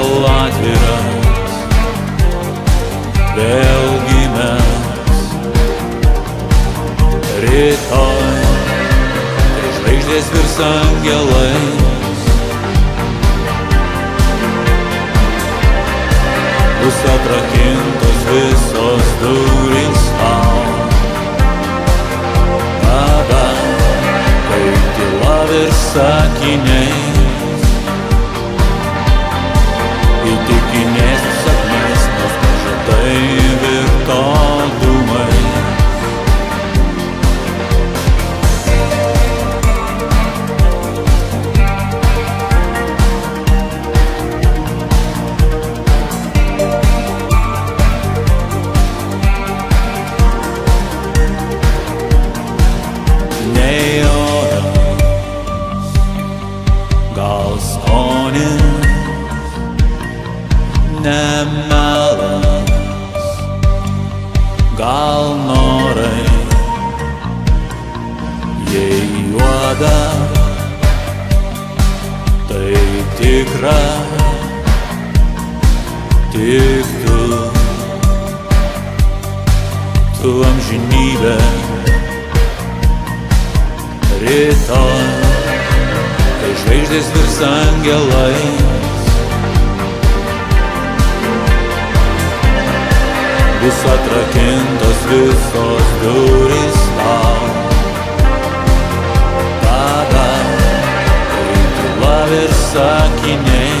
vėl atviras, vėl gimęs. Rytoj, kai žvaigždės virs angelais, bus atrakintos visos durys tau. Tada, kai tyla virs sakiniais, Įtikinėsiu angelais. Bus atrakintos visos durys tau. Tada, kai tyla ir sakiniais,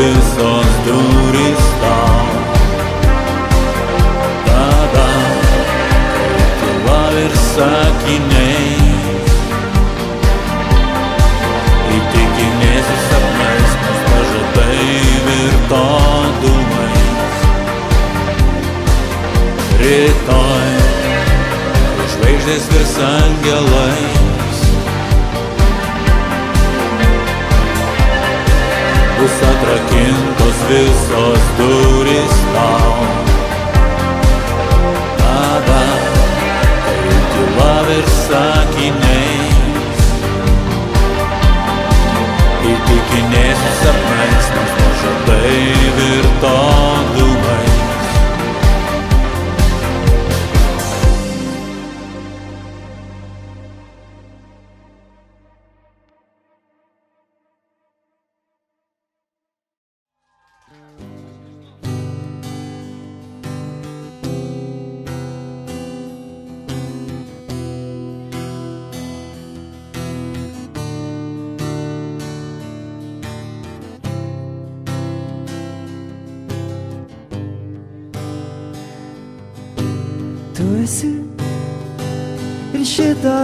visos durys tau. Tada, tyla ir sakiniais, įtikinėsi sapnais, nes pažadai virto dūmais rytoj, žvaigždės virs angelais. Bus atrakintos visos durys tau. Tada, kai tyla virs sakiniais. Įtikinėsiu sapnais, nors pažadai virto dūmais.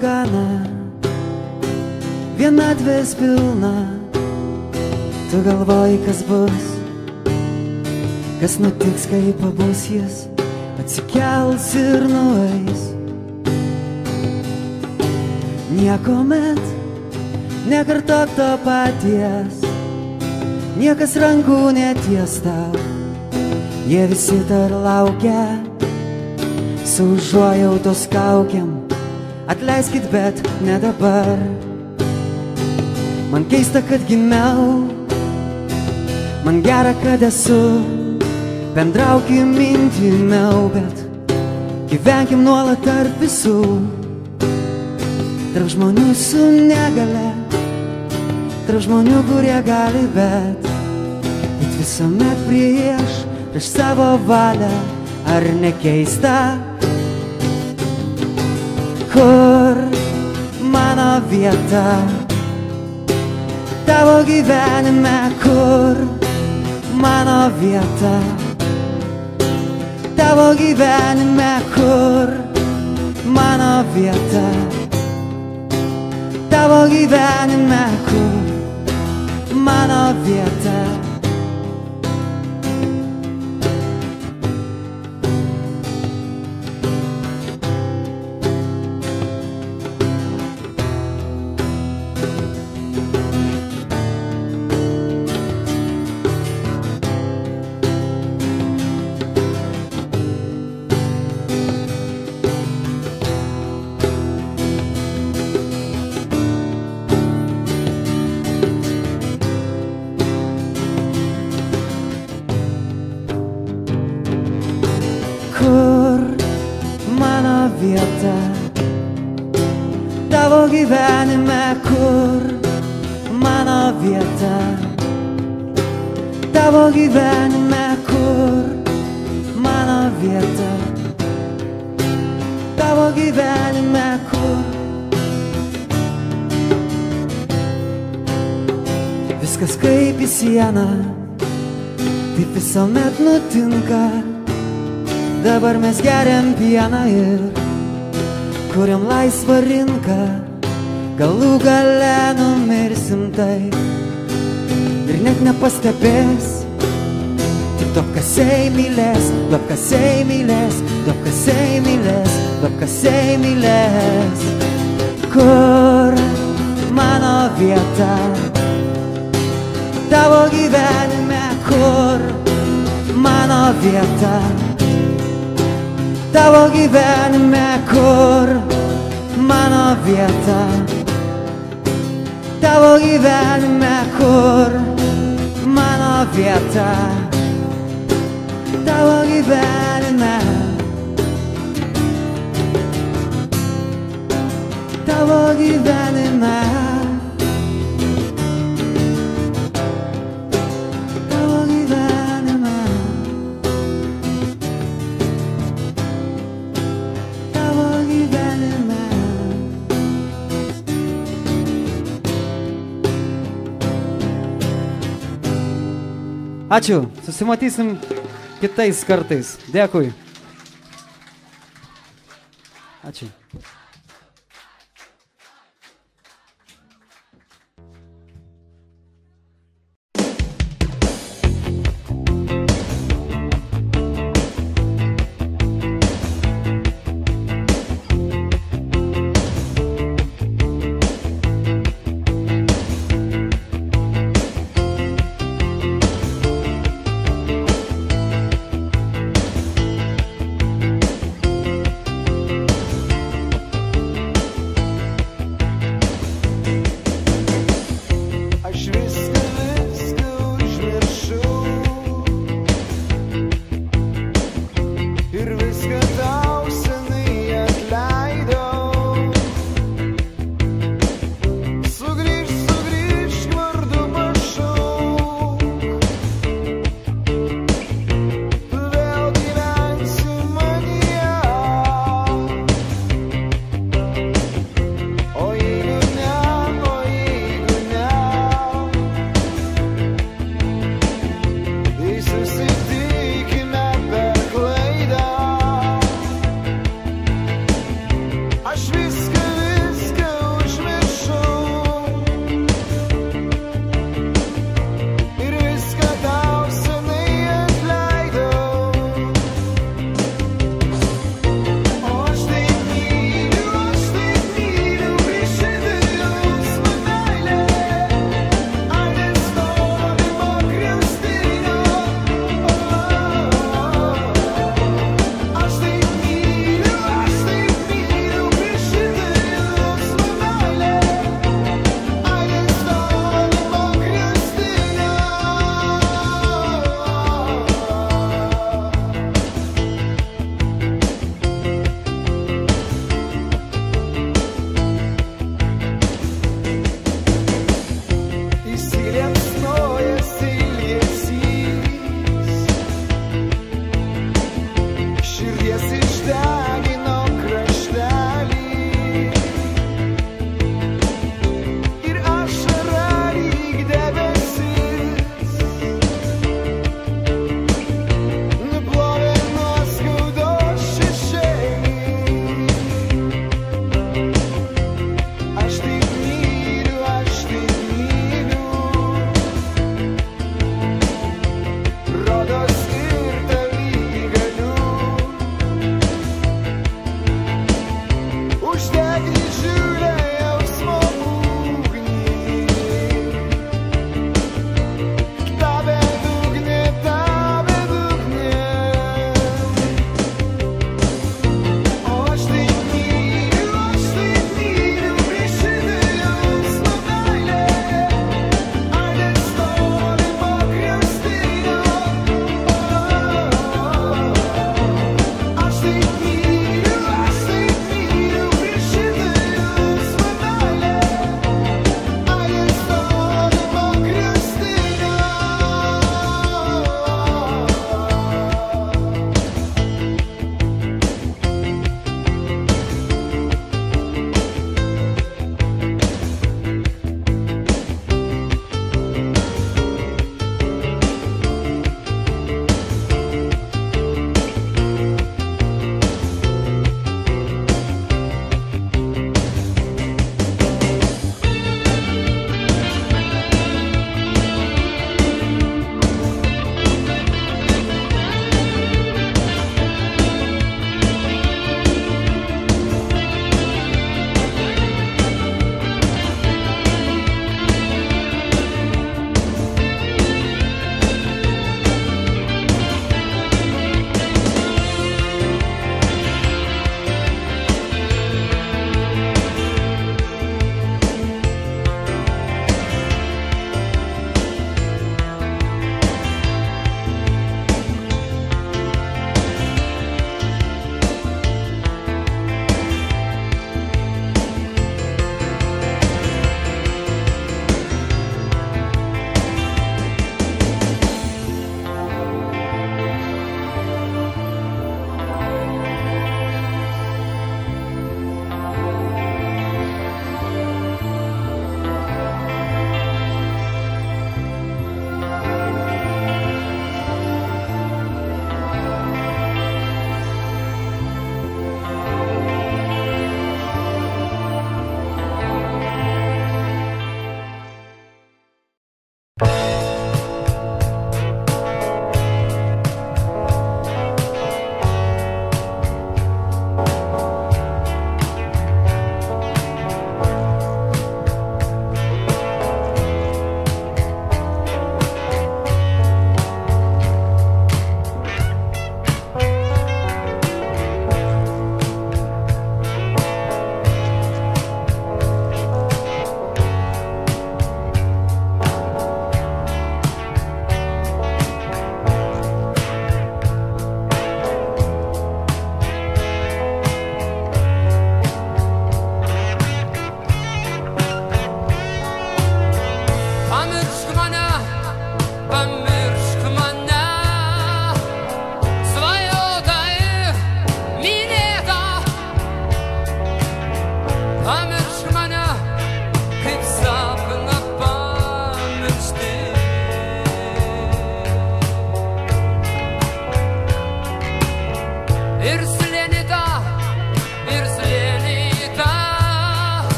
Gana, vienatvės pilna. Tu galvoji, kas bus, kas nutiks, kai pabus jis, atsikels ir nueis. Niekuomet nekartok to paties, niekas rankų neties tau, jie visi dar laukia su užuojautos kaukiam. Atleiskit, bet ne dabar. Man keista, kad gimiau, man gera, kad esu. Bendraukim intimiau, bet gyvenkim nuolat tarp visų. Tarp žmonių su negale, tarp žmonių, kurie gali, bet, bet visuomet prieš, prieš savo valią, ar nekeista, kur mano vieta. Tavo gyvenime, kur mano vieta. Tavo gyvenime, kur mano vieta. Tavo gyvenime, kur mano vieta gyvenime, kur mano vieta. Tavo gyvenime, kur. Viskas kaip į sieną, taip visuomet nutinka. Dabar mes geriam pieną ir kuriam laisvą rinką. Galų gale numirsim taip ir net nepastebės. Tik duopkasiai mylės, duopkasiai mylės, duopkasiai mylės, duopkasiai mylės. Kur mano vieta? Tavo gyvenime, kur mano vieta? Tavo gyvenime, kur mano vieta? Tavo gyvenime, kur mano vieta? Tavo gyvenime. Tavo gyvenime. Tavo gyvenime. Tavo gyvenime. Ačiū, susimatysim kitais kartais. Dėkui. Ačiū.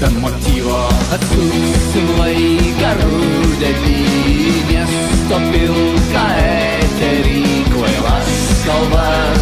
ten motyvo Atsiųsim laiką rudenį Miesto pilką eterį Kvailas kalbas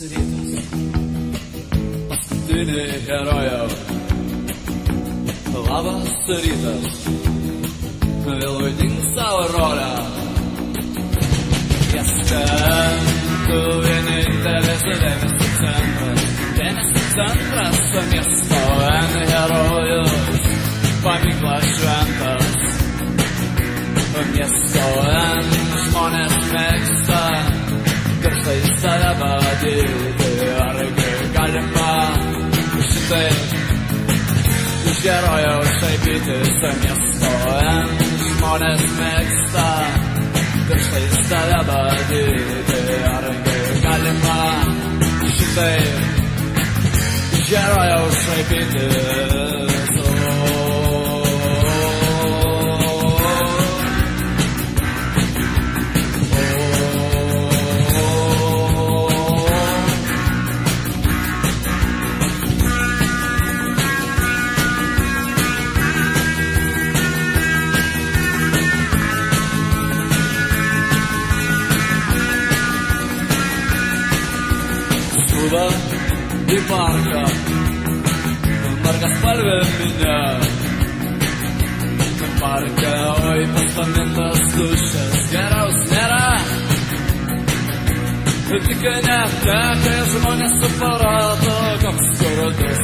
Labas rytas, paskutiniai herojau. Labas rytas, herojaus šaipytis, miesto N žmonės mėgsta kartais tave badyti, argi galima šitaip iš herojaus šaipytis. Skuba į parką, margas spalvė minė. Parke, oi, pastamintas dušas, geriaus nėra. Tik ne te, kai žmonės suprato, koks skurdus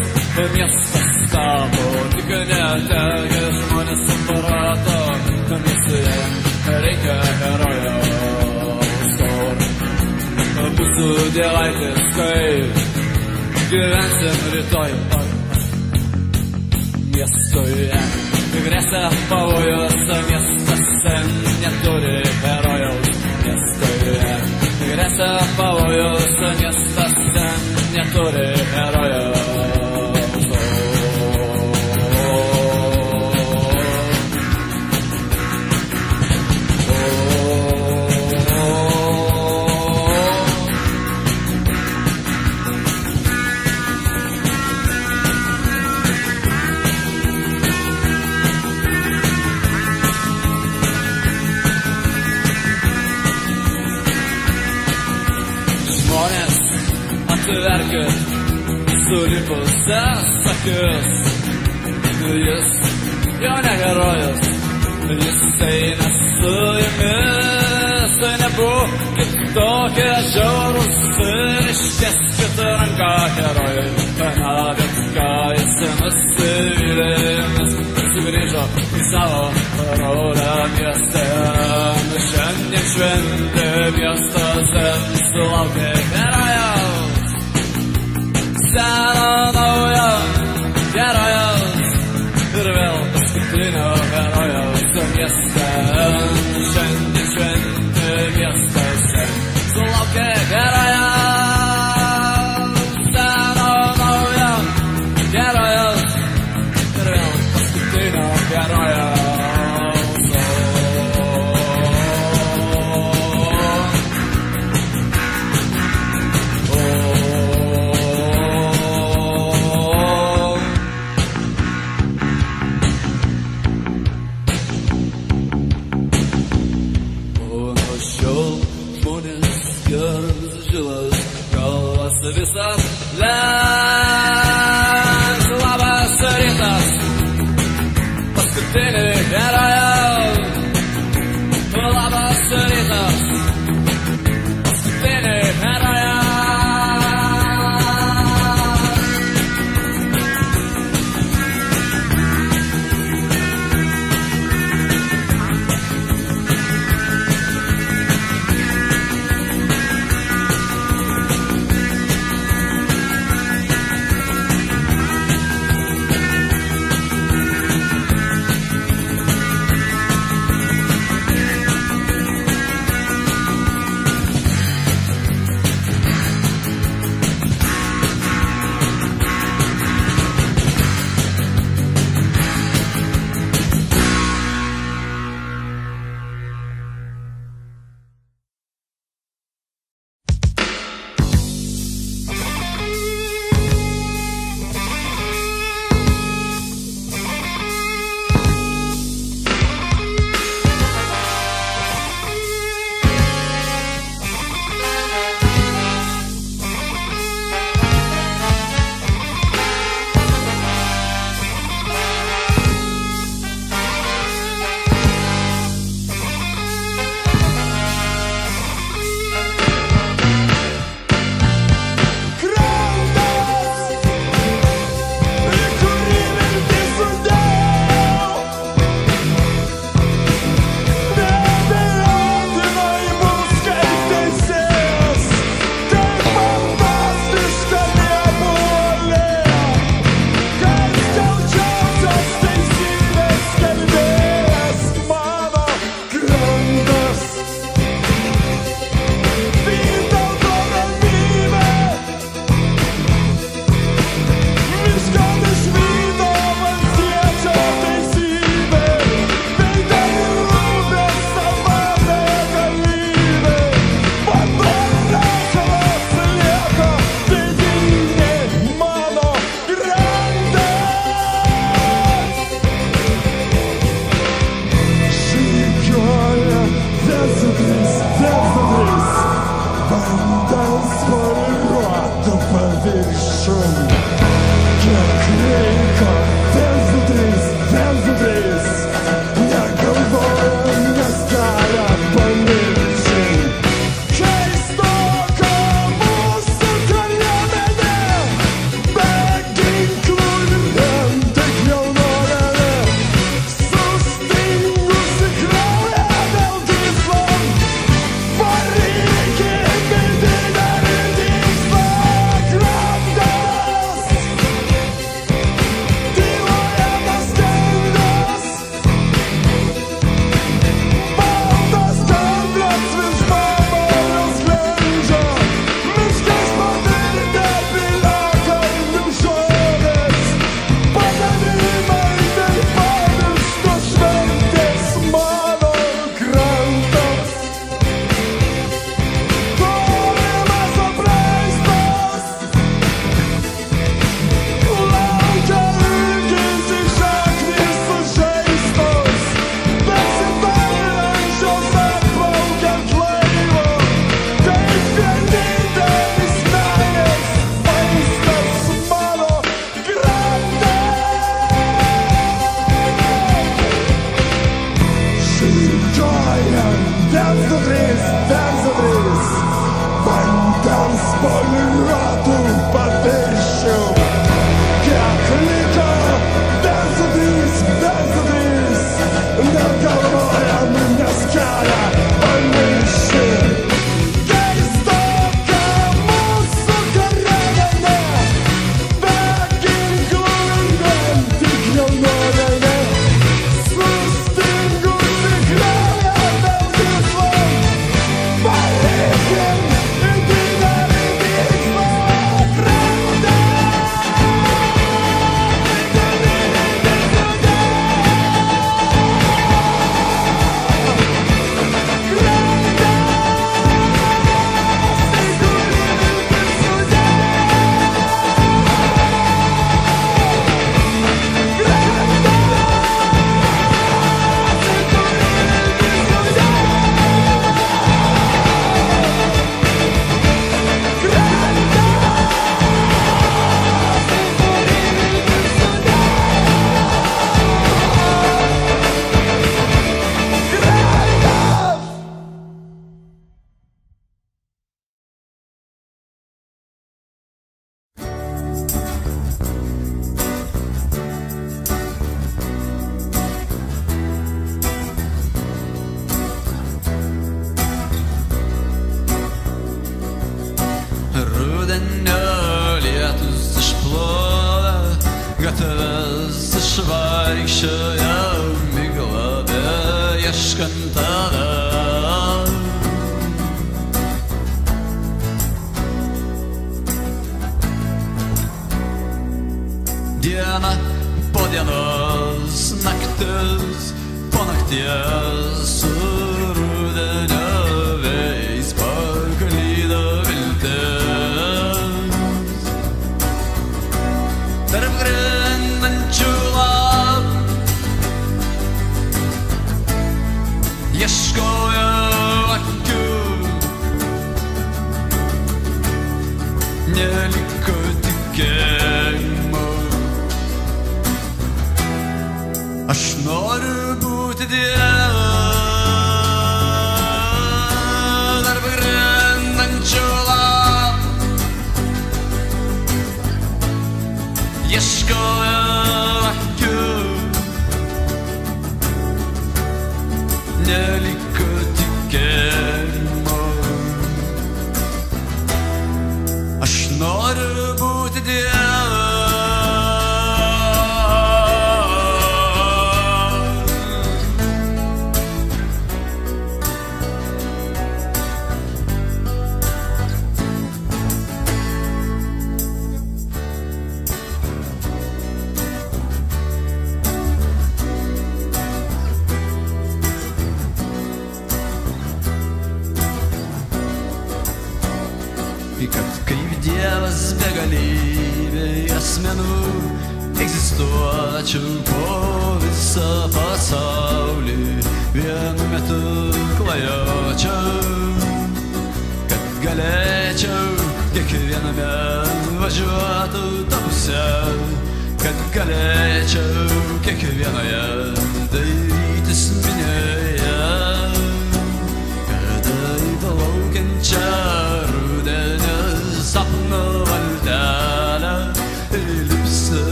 miestas tapo. Tik ne te, kai žmonės suprato, kad miestui reikia herojaus. Mūsų dėlaitės, kaip gyvensim rytoj. Miestoje grėsia pavojus, miestas neturi herojaus. Miestoje grėsia pavojus, miestas neturi herojaus. Akis. Jis jau ne herojus, jis eina su jumis. Nebūkit tokie žiaurus ir ištieskit ranką herojui. Panavicką jis nusivylė jumis. Sugrįžo į savo rolę mieste. Šiandien šventė miestas sulaukė